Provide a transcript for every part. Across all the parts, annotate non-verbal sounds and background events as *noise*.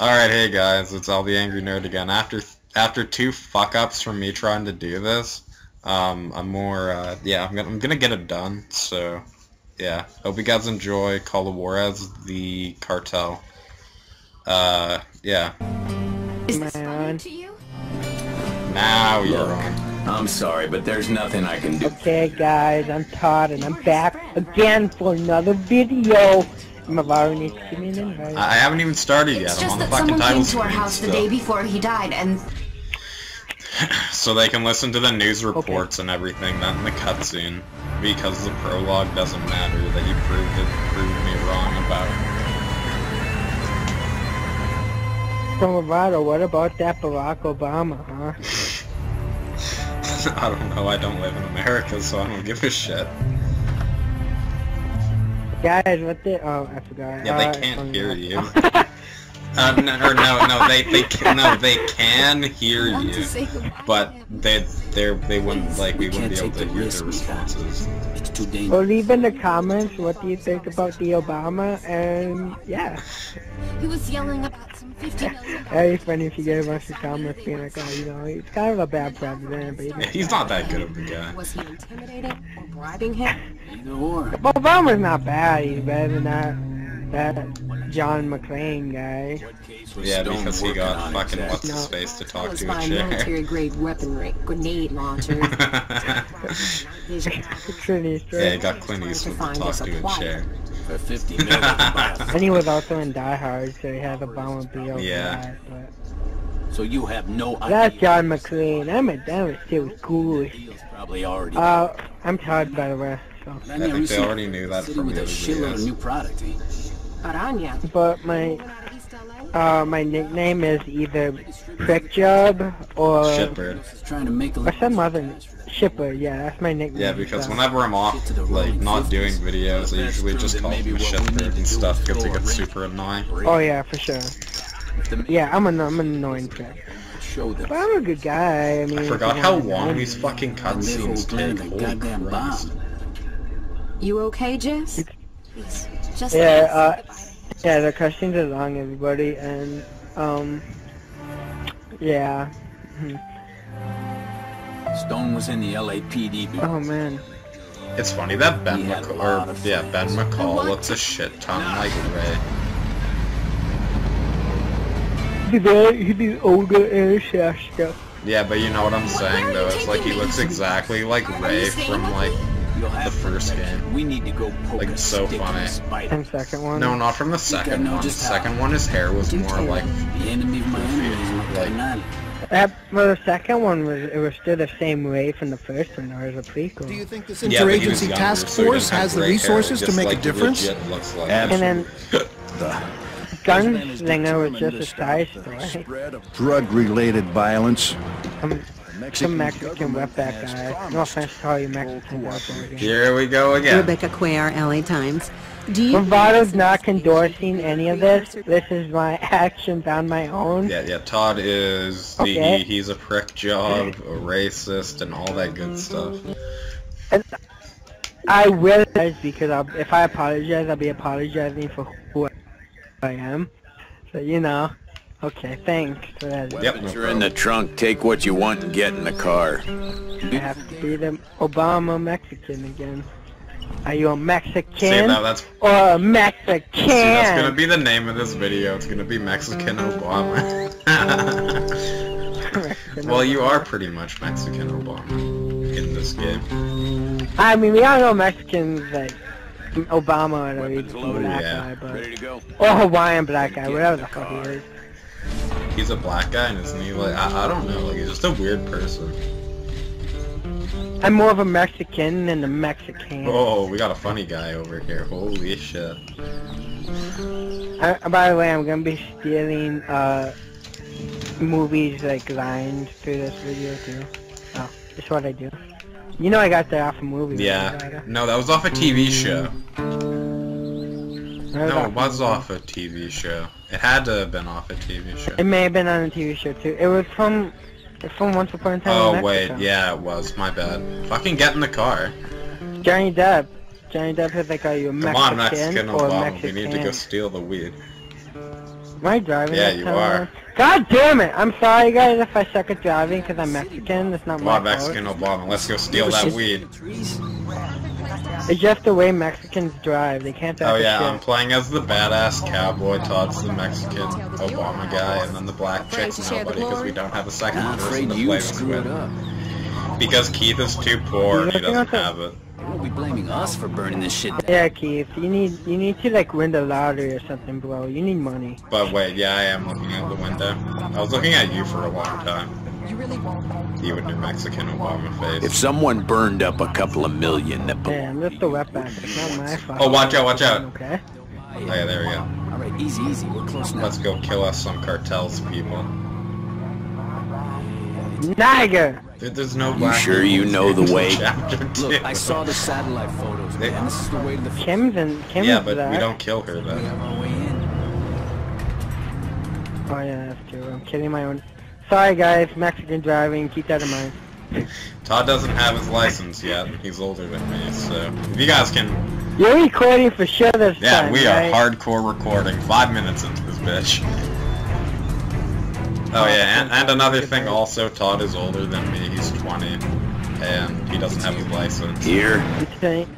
Alright, hey guys, it's L the Angry Nerd again. After after two fuck-ups from me trying to do this, um, I'm more, uh, yeah, I'm gonna, I'm gonna get it done, so, yeah. Hope you guys enjoy Call of Juarez the cartel. Uh, yeah. Is this Man. funny to you? Now you're Look, on. I'm sorry, but there's nothing I can do. Okay guys, I'm Todd and I'm back again for another video. Mavvodo needs to give me. I I haven't even started yet. It's I'm just on the that fucking someone title came to our screen house the day before he died, and *laughs* so they can listen to the news reports and everything, not in the cutscene. Because the prologue doesn't matter that you proved it, proved me wrong about. So Mavvodo, what about that Barack Obama, huh? *laughs* I don't know, I don't live in America, so I don't give a shit. Guys, what the? Oh, I forgot. Yeah, Uh, they can't um, hear you. *laughs* Uh, no, or no, no, they, they, can, no, they can hear *laughs* you, but they, they, they wouldn't, like, we We wouldn't be able to hear their responses. It's too Well, dangerous. leave in the comments what do you think about the Obama, and yeah, He was yelling about some fifty million *laughs* very funny if you get a bunch of comments being like, oh, you know, he's *laughs* kind of a bad president, but Yeah, *laughs* he's not that good of a guy. Was he intimidating or bribing him? Either or. Obama's not bad. He's better than that that John McClane guy. Yeah, because he got fucking exact- what's his No. face to talk to a by chair. military-grade weaponry, grenade launchers. Vision Pretty yeah, he got Clint Eastwood to talk a to a chair. For 50 million *laughs* bucks. And he was also in Die Hard, so he has Obama be over Yeah. that. But So you have no idea. that's. John McClane. I'm a damn it, still cool. Probably already. Uh, I'm tired by the way. So, I I think they already knew that City from the a other shitload new product. eh? Aranya. but my Going out of East LA? uh my nickname is either Prick Job or Shitbird. Just trying to make a or some other shipper. Yeah, that's my nickname. Yeah, because so. whenever I'm off, like, not doing videos, I usually just call him Shipper and stuff because it gets super annoying. Oh yeah, for sure. Yeah, I'm an I'm an annoying prick. show them. But I'm a good guy. I mean, I forgot how long these fucking And this cutscenes plan take. Holy goddamn Christ. bomb. You okay, Jess? Please, just Yeah, let uh, say. Yeah, the questions are long, everybody, and um, yeah. Stone was in the LAPD. Oh man. It's funny that Ben He had a McCall, or yeah, Ben. McCall looks a shit ton like Ray. He's very, he's older and stuff. Yeah, but you know what I'm saying though. It's like he looks exactly like Ray from like me? You'll have the first protection. game. We need to go poke Like, a so stick in funny. And second one. no, not from the second know one. The just how. second one, his hair was Do more like The enemy of my enemy is Like- canine. That, well, the second one was it was still the same way from the first one, or as a prequel. Do you think this yeah, but he was interagency younger, task force didn't has the gray hair. resources to make like, a difference? legit looks like and then *laughs* The Gunslinger was just a side story. spread of drug-related violence. Um, Some, some Mexican wetback guy. No offense to all you Mexicans out there. Here we go again. Rebecca Cuellar, LA Times. Do you Mavvodo's not endorsing any of this. This is my *laughs* actions on my own. Yeah, yeah. Todd is the, Okay. he, he's a prick job, a racist, and all that good stuff. And I will because I'll, if I apologize, I'll be apologizing for who I am. So you know. Okay, thanks for that. Yep. no Weapons are in the trunk. Take what you want and get in the car. I have to be the Obama Mexican again. Are you a Mexican See, now that's or a Mexican? see, that's gonna be the name of this video. It's gonna be Mexican Obama. Mexican *laughs* well, you are pretty much Mexican Obama in this game. I mean, we all know Mexicans like Obama or Weapons the loaded. black Yeah. guy, Ready but to go. or Hawaiian black guy, whatever the fuck he is. He's a black guy, and isn't he like I, I don't know, like he's just a weird person. I'm more of a Mexican than a Mexican. Oh, we got a funny guy over here. Holy shit. I, by the way, I'm gonna be stealing uh movies like lines through this video too. Oh, that's what I do. You know I got that off a movie. Yeah. No, that was off a TV show. That was No, it was movie. off a TV show. It had to have been off a TV show. It may have been on a TV show too. It was from, it's from Once Upon a Time in Oh Mexico. wait, yeah, it was. My bad. Fucking get in the car. Johnny Depp. Johnny Depp is like, are you a Come Mexican on, Mexican or a Obama. Mexican? We need to go steal the weed. Am I driving Yeah, you are. around? God damn it! I'm sorry guys if I suck at driving because I'm Mexican. That's not Come my on, fault. Mexican Obama. Let's go steal that weed. It's just the way Mexicans drive. They can't drive Oh yeah. I'm playing as the badass cowboy. Todd's the Mexican Obama guy, and then the black chick's to share the nobody because we don't have a second I'm person afraid to you play this screw it with. up. Because Keith is too poor and he doesn't have it. You'll be blaming us for burning this shit down. Yeah, Keith. You need you need to like win the lottery or something, bro. You need money. But wait, yeah, I am looking out the window. I was looking at you for a long time. You with your Mexican Obama If someone burned up a couple of million, that Damn, that's the wetback. It's not my oh, fault. Oh, watch out, watch out. Okay. Oh yeah, there we go. All right, easy, easy. We're close now. Let's go kill us some cartels people. Niger. Dude, there's no You sure you know the way? Look, I saw the satellite photos, They- man. This is the way to the. Kim's and Kim's Yeah, but that. we don't kill her We then. our way in. Oh yeah, that's true. I'm kidding my own. Sorry guys, Mexican driving. Keep that in mind. Todd doesn't have his license yet. He's older than me, so if you guys can, You're recording for sure this yeah, time, Yeah, we are right? hardcore recording. Five minutes into this bitch. Oh yeah, and, and another thing also, Todd is older than me. He's 20, and he doesn't have his license. Here. I'm turning,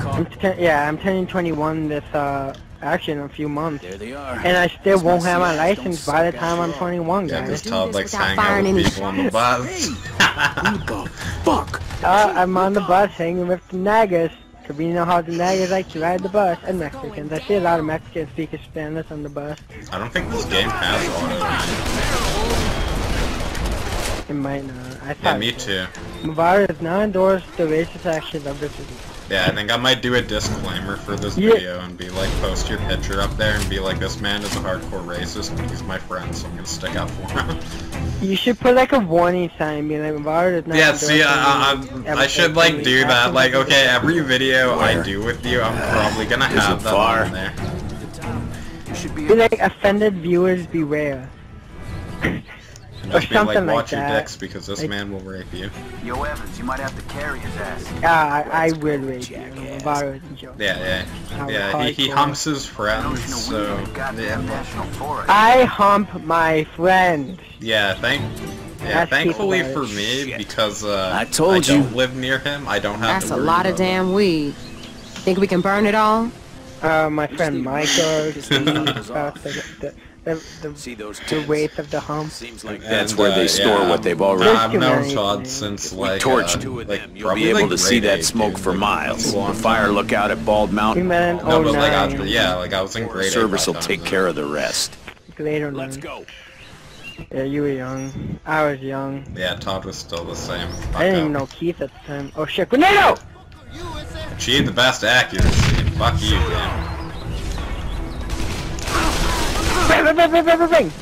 I'm turn- yeah, I'm turning 21 this uh actually in a few months, There they are. and I still That's won't have my license by the time I'm 21, Yeah, guys. because Do Todd this likes without hanging out with people on the bus. *laughs* What the fuck? Uh, I'm on the bus hanging with the Nagas. Cause we know how the Nagas like to ride the bus, and Mexicans. I see a lot of Mexicans speaking Spanish on the bus. I don't think this game has auto. It might not. I Yeah, me too. did. Mavvodo does not endorse the racist actions of this city. Yeah, I think I might do a disclaimer for this Yeah. video and be like, post your picture up there and be like, this man is a hardcore racist, but he's my friend, so I'm gonna stick up for him. You should put like a warning sign, being like Mavvodo does not yeah, endorse see, I, I, I should like do that. actions Like, okay, every video I do with you, I'm probably gonna Is have that far? on there. You should Be like offended viewers beware. *laughs* And Or just be like, something like watch your that. dicks because this Like- man will rape you. Yo, Evans, you might have to carry his ass. Yeah, I, I will rape you. Mavvodo is a joke. Yeah, yeah, yeah. He, he humps his friends, so weed in the goddamn yeah. I hump my friend. yeah. Thank. Yeah, Ask thankfully for me, Shit. because uh, I told I you. don't live near him. I don't have That's to a lot of about him. damn weed. Think we can burn it all? Uh, my friend Michael, *laughs* Just Steve, leave those off. the, the, the, the, See those the tins? weight of the hump. Seems like And, that's where uh, they store yeah, what they've already. I've Too known Todd since We like torch uh, two of like, them. You'll be able like, to see that eight, smoke dude, for like, miles. a The fire lookout at Bald We Mountain. met in No, but like after, yeah, like I was in grade Service by will take care of the rest. Later Let's go. Yeah, you were young. I was young. Yeah, Todd was still the same. Fuck I didn't even know Keith at the time. Oh shit, Grenado! Achieved the best accuracy. Fuck you, man. Bang, bang, bang, bang, bang, bang, bang.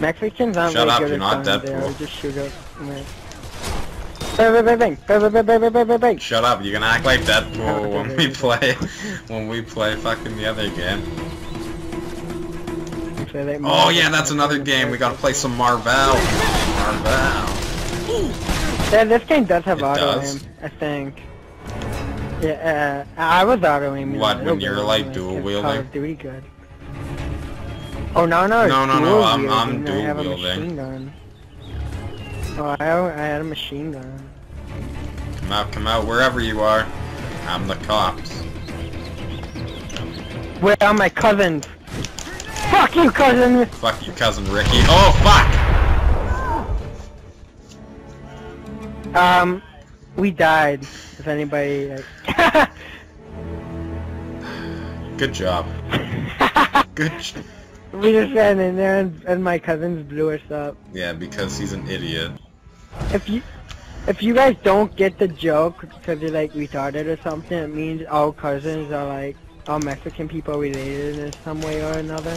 Mexicans aren't Shut very up, you're not Deadpool. just shoot up. Right. Bang, bang, bang, bang, bang, bang, bang, bang, bang, bang, bang. Shut up, you can act like Deadpool *laughs* when we play, when we play fucking the other game. Oh yeah, that's another game. We gotta play some Marvel. Marvel. Yeah, this game does have It auto does? aim, I think. Yeah, uh, I was aiming. What, when you're, like, dual Call wielding? of Duty good. Oh no no No, no, no, I'm- I'm wielding, I have a dual wielding. machine gun. Oh, I, I had a machine gun. Come out, come out, wherever you are. I'm the cops. Where are my cousins? Fuck you, cousin! Fuck you, cousin Ricky. Oh fuck! Um, we died. If anybody. Like... *sighs* Good job. *laughs* Good. j- we just ran in there and, and my cousins blew us up. Yeah, because he's an idiot. If you. If you guys don't get the joke because you're like retarded or something, it means all cousins are like all Mexican people related in some way or another.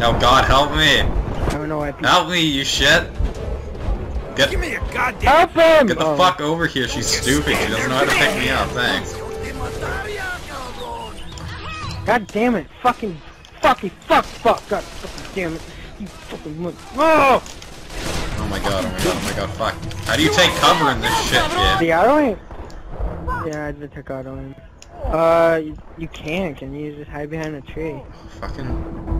No, God, help me! I don't know why people Help me, you shit! Get, Give me a goddamn. help him. get the Oh. fuck over here. She's stupid. She doesn't know how to pick me up. Thanks. God damn it! Fucking, fucking, fuck, fuck, God, fucking damn it! You fucking mother- Oh! Oh my god, oh my god, oh my god, fuck. How do you take cover in this shit, kid? The auto aim. Yeah, I just took auto aim. Uh, you, you can. Can you just hide behind a tree? Fucking,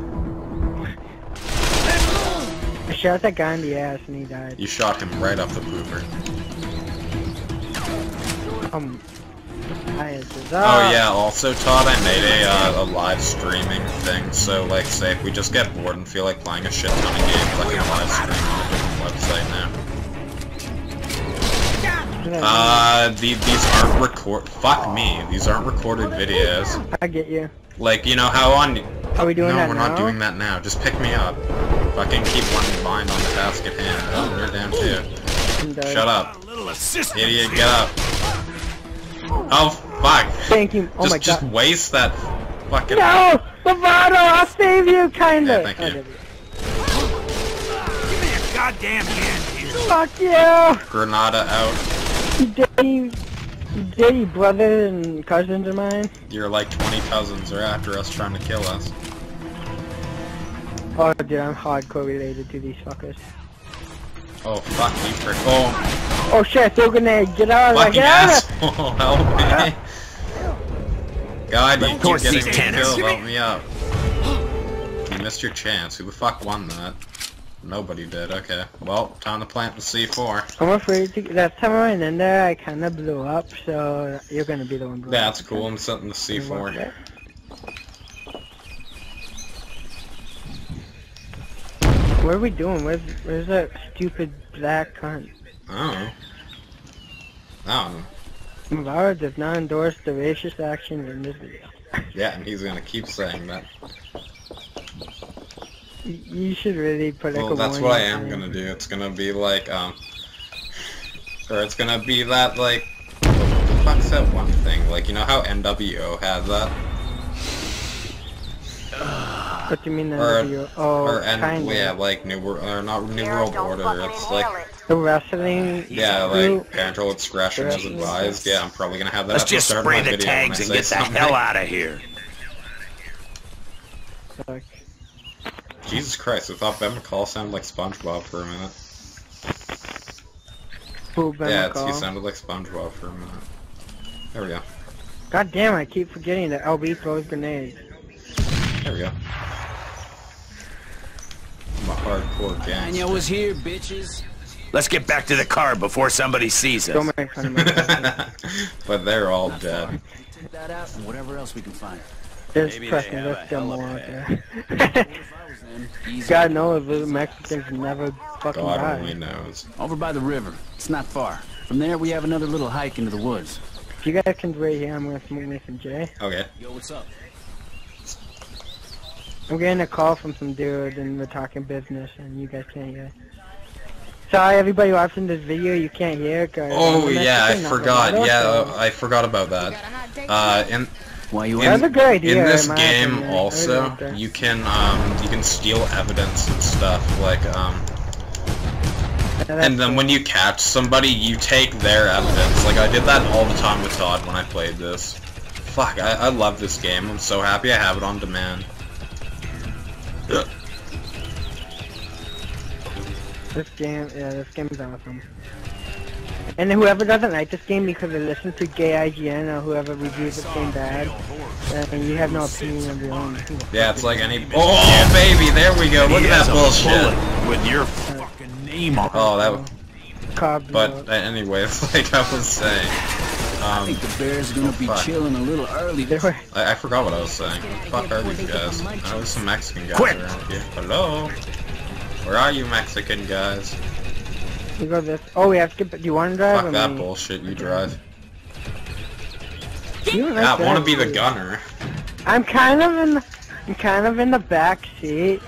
I shot that guy in the ass and he died. you shot him right off the pooper. Um, Oh yeah, also Todd, I made a, uh, a live streaming thing, so like say if we just get bored and feel like playing a shit ton of games, I can live stream on a different website now. Uh, the, these aren't record- fuck me, these aren't recorded videos. I get you. Like, you know how on- Are we doing No, that we're now? not doing that now, just pick me up. Fucking keep one mind on the task at hand. Oh, you're down too. Shut up. Little assist. Idiot, get up. Oh, fuck. Thank you. Oh just, my just waste that fucking... No! Mavvodo, I'll save you, kinda! Yeah, thank you. there we go. Give me a goddamn hand here. Fuck you! Granada out. You dirty, you dirty brother and cousins of mine. You're like 20 cousins are after us trying to kill us. Oh dude, I'm hardcore related to these fuckers. Oh, fuck you prick. Oh, Oh shit, throw a grenade, get out of there, fucking get out of there! asshole, *laughs* oh, help me. *laughs* God, you keep Towards getting these me killed, help me up. You missed your chance. Who the fuck won that? Nobody did, okay. Well, time to plant the C4. I'm afraid to, last time I went in there, I kinda blew up, so you're gonna be the one blowing That's up. cool, I'm setting the C4. What are we doing? Where's, where's that stupid black cunt? I don't know. I don't know. Mavvodo does not endorse the racist actions in this video. Yeah, and he's gonna keep saying that. You should really put like Well, a that's what I am gonna do. It's gonna be like, um... *sighs* Or it's gonna be that, like... What the fuck's that one thing? Like, you know how NWO had that? What do you mean Or- that video? Oh, or N- kinda. yeah, like New World, or not New World Order. It's like, The wrestling yeah, like parental discretion is advised. Yeah, I'm probably gonna have that Let's at the just start of spray my the video when I tags and say get the something. hell out of here. Fuck. Jesus Christ, I thought Ben McCall sounded like SpongeBob for a minute. Who, Ben yeah, it's, he sounded like SpongeBob for a minute. There we go. God damn, I keep forgetting that LB throws grenades. There we go. I'm hardcore gangster. was here, bitches. Let's get back to the car before somebody sees us. Don't make fun of but they're all dead. Take that out and whatever else we can find. There's Maybe they Preston, have there's a still hell of more a out there. *laughs* God knows the Mexicans never fucking God only knows. Over by the river. It's not far. From there, we have another little hike into the woods. If you guys can wait here, I'm gonna smoke me some J. Okay. Yo, what's up? I'm getting a call from some dude and we're talking business and you guys can't hear. Sorry everybody watching this video, you can't hear cause Oh yeah, I forgot. Latino, Yeah, so- uh, I forgot about that. Uh, in Why you in, That's a good idea, in this game opinion. Also, you can um you can steal evidence and stuff like um that's and then cool. when you catch somebody, you take their evidence. Like I did that all the time with Todd when I played this. Fuck, I, I love this game. I'm so happy I have it on demand. This game, yeah, this game is awesome. And whoever doesn't like this game because they listen to gay IGN or whoever reviews this game bad, then you have no opinion of your own. Yeah, it's like any. Oh baby, there we go. Look He at that a bullshit. bullet with your fucking name on. Oh, that. Carbs But uh, anyways, *laughs* like I was saying, I um, think the bear's gonna be Fuck. chilling a little early. they were, I, I forgot what I was saying. Fuck are these guys? I know there's some Mexican guys Quick! around here. Hello? Where are you Mexican guys? we go this. Oh, we have to get. Do you want to drive Fuck that me? bullshit, you drive. You don't Yeah, I wanna be the gunner. I'm kind of in. The, I'm kind of in the back seat.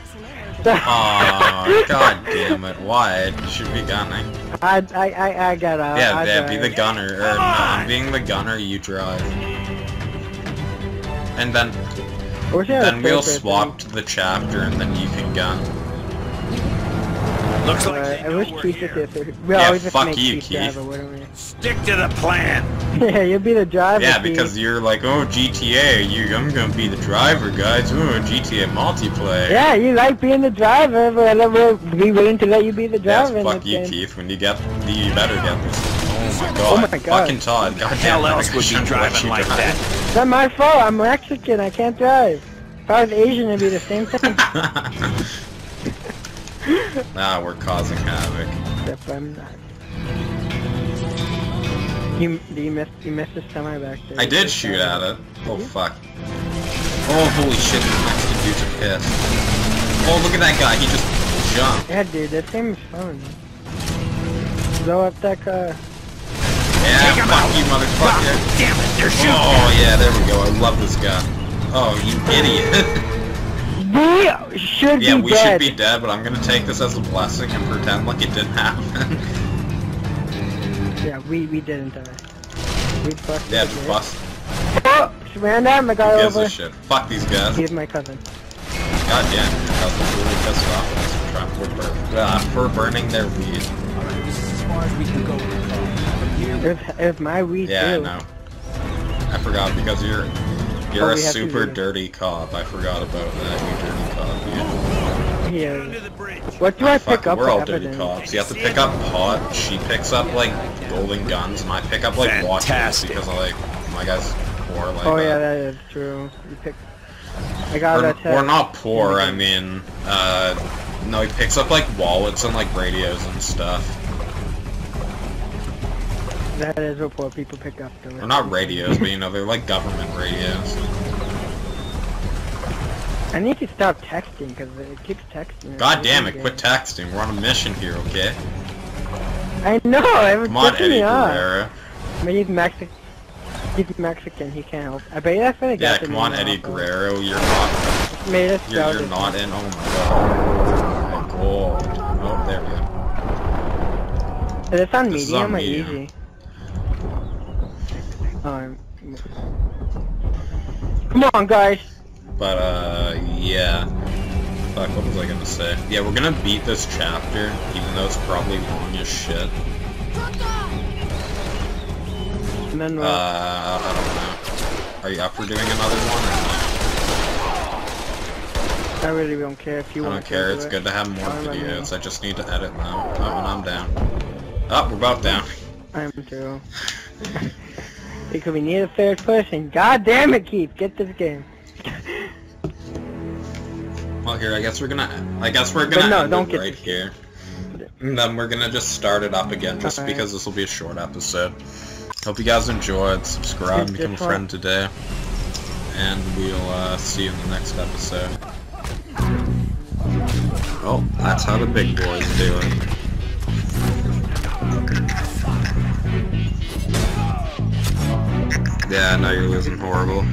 So Aw, god damn it, why? You should be gunning. I, I, I, I got out. Yeah, I yeah, be the gunner. Or, no, I'm being the gunner, you drive. And then, I wish I had a then we'll swap to the chapter and then you can gun. Looks like Alright, they I wish we're Keith here. was here. We Yeah, always just fuck you, Keith Keith. driver, wouldn't we? Stick to the plan. *laughs* Yeah, you'll be the driver. Yeah, Keith. because you're like, oh, GTA, you, I'm gonna be the driver, guys. Ooh, GTA multiplayer. Yeah, you like being the driver, but we'll be willing to let you be the driver. in fuck you, game. Keith. When you get, you better get this. Oh my god. Oh my God. Fucking Todd. God hell else would be shouldn't driving like drive. that? It's not my fault. I'm Mexican. I can't drive. If I was Asian, it'd be the same thing. *laughs* *laughs* nah, we're causing havoc. Except I'm not. You, you missed, you missed the semi back there. I did shoot at it. Oh fuck. Oh holy shit, these Mexican dudes are pissed. Oh look at that guy, he just jumped. Yeah, dude, that game is fun. Blow up that car. Yeah, fuck you motherfucker. Damn it, they're shooting. Oh yeah, there we go. I love this guy. Oh, you idiot. *laughs* We should yeah, be we dead. should be dead, but I'm gonna take this as a blessing and pretend like it didn't happen. *laughs* Yeah, we, we didn't die. We busted yeah, just bust. Oh, just ran down my guy Who gives over. a shit? Fuck these guys. He's my cousin. God damn, your cousin's really pissed off at us for, trying, for, bur- uh, for burning their weed. Alright, this is as far as we can go with the car. From here, It was, it was my weed Yeah, I know. I forgot because you're you're a we have to super dirty cop. I forgot about that. You dirty cop. Yeah. Yeah. Under the bridge. What do I Fuck, pick up we're for all dirty cops. You have to pick up pot. She picks up like golden guns, and I pick up like watches Fantastic. because I like my guys poor like Oh that. yeah, that is true. You pick. I got We're, that. we're not poor. I mean, uh, no, he picks up like wallets and like radios and stuff. That is what poor people pick up. Or not radios, but you know they're like government radios. I need to stop texting because it keeps texting. God damn it! Quit texting. We're on a mission here, okay? I know. It was Come on, Eddie. Guerrero. But he's Mexican. He's Mexican. He can't help. I bet you that's what I got Yeah, come on, Eddie. Guerrero. You're not. Made us You're, you're not in. Oh my god. Oh god. Oh, there we go. Is this on This is medium on or medium. easy? Come on, guys. But uh, yeah. Fuck, what was I gonna say? Yeah, we're gonna beat this chapter, even though it's probably long as shit. And then Uh, I don't know. Are you up for doing another one or I really don't care if you not? I want don't care. to. It's good to have more me. videos. I just need to edit them. Oh, and I'm down. Oh, we're both down. I am too. *laughs* because we need a third person. God damn it, Keith. Get this game. Well, here, I guess we're gonna. I guess we're gonna no, end don't it get right this- here. And then we're gonna just start it up again, just because this will be a short episode. Hope you guys enjoyed. Subscribe and Just become a friend today. And we'll uh, see you in the next episode. Oh, that's how the big boys do it. Yeah, I know you're losing horrible.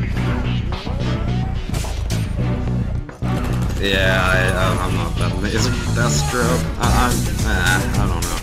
Yeah, I, I, I'm not that. Is it Deathstroke? I, I'm, eh, I don't know.